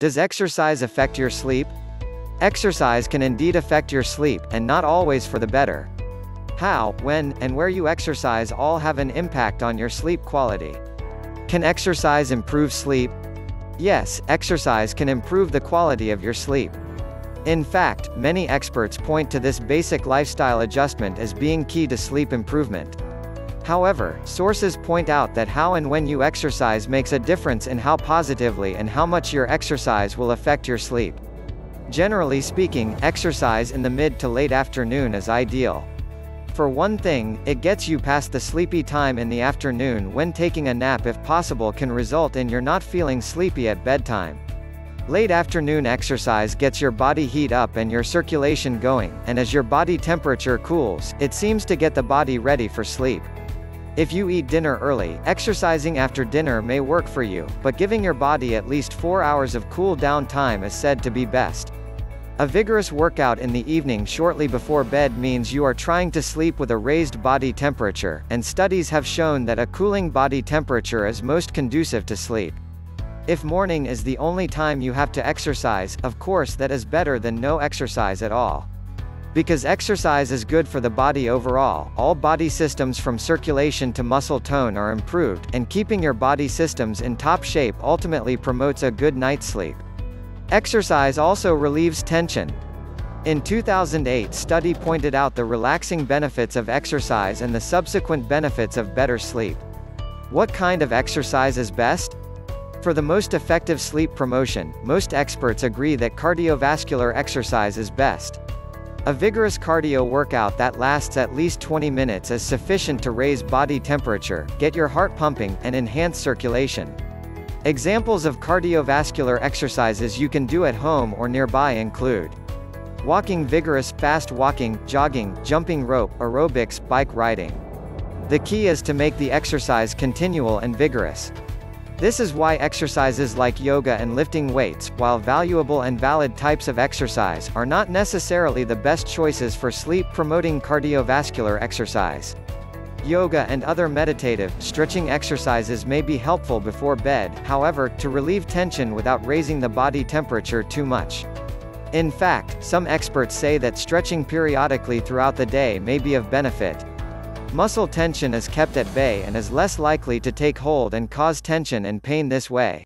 Does exercise affect your sleep? Exercise can indeed affect your sleep, and not always for the better. How, when, and where you exercise all have an impact on your sleep quality. Can exercise improve sleep? Yes, exercise can improve the quality of your sleep. In fact, many experts point to this basic lifestyle adjustment as being key to sleep improvement. However, sources point out that how and when you exercise makes a difference in how positively and how much your exercise will affect your sleep. Generally speaking, exercise in the mid to late afternoon is ideal. For one thing, it gets you past the sleepy time in the afternoon when taking a nap if possible can result in your not feeling sleepy at bedtime. Late afternoon exercise gets your body heat up and your circulation going, and as your body temperature cools, it seems to get the body ready for sleep. If you eat dinner early, exercising after dinner may work for you, but giving your body at least 4 hours of cool down time is said to be best. A vigorous workout in the evening shortly before bed means you are trying to sleep with a raised body temperature, and studies have shown that a cooling body temperature is most conducive to sleep. If morning is the only time you have to exercise, of course that is better than no exercise at all. Because exercise is good for the body overall, all body systems from circulation to muscle tone are improved, and keeping your body systems in top shape ultimately promotes a good night's sleep. Exercise also relieves tension. In 2008 study pointed out the relaxing benefits of exercise and the subsequent benefits of better sleep. What kind of exercise is best? For the most effective sleep promotion, most experts agree that cardiovascular exercise is best. A vigorous cardio workout that lasts at least 20 minutes is sufficient to raise body temperature, get your heart pumping, and enhance circulation. Examples of cardiovascular exercises you can do at home or nearby include walking vigorous, fast walking, jogging, jumping rope, aerobics, bike riding. The key is to make the exercise continual and vigorous. This is why exercises like yoga and lifting weights, while valuable and valid types of exercise, are not necessarily the best choices for sleep-promoting cardiovascular exercise. Yoga and other meditative, stretching exercises may be helpful before bed, however, to relieve tension without raising the body temperature too much. In fact, some experts say that stretching periodically throughout the day may be of benefit. Muscle tension is kept at bay and is less likely to take hold and cause tension and pain this way.